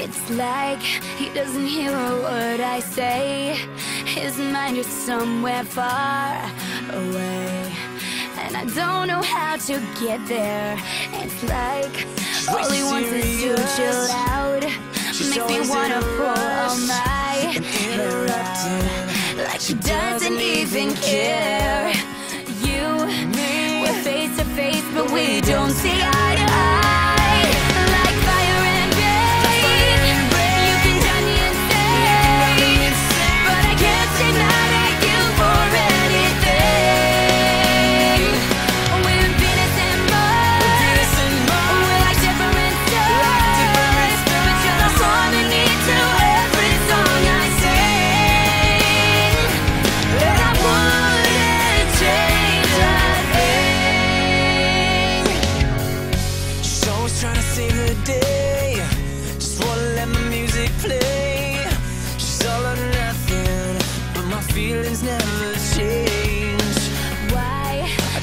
It's like he doesn't hear a word I say. His mind is somewhere far away. And I don't know how to get there. It's like all he wants is to chill out. She's Makes me wanna pull all my hair out. Like she doesn't even care. You, we're face to face, but we don't see eye.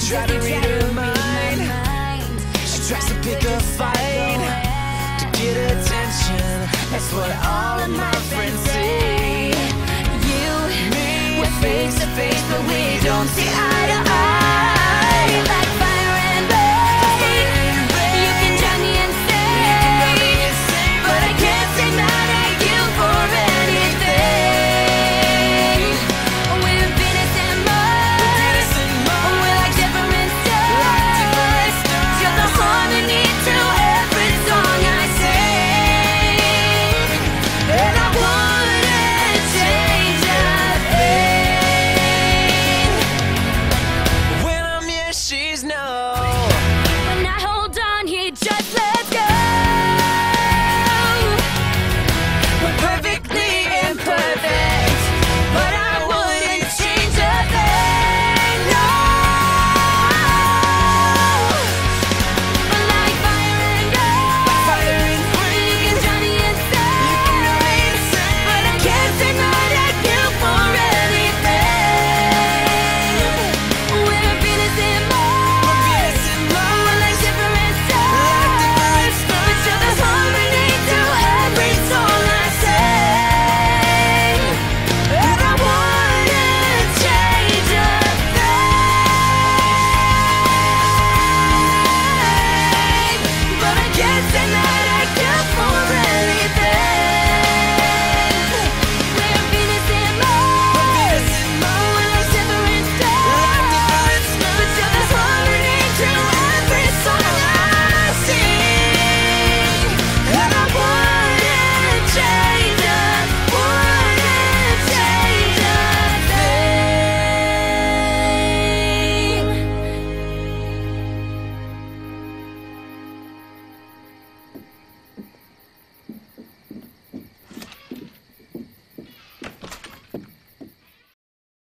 Try to read her mind. She tries to pick a fight to get attention. That's what all of my friends say. You, Me, we're face to face, but we don't see eye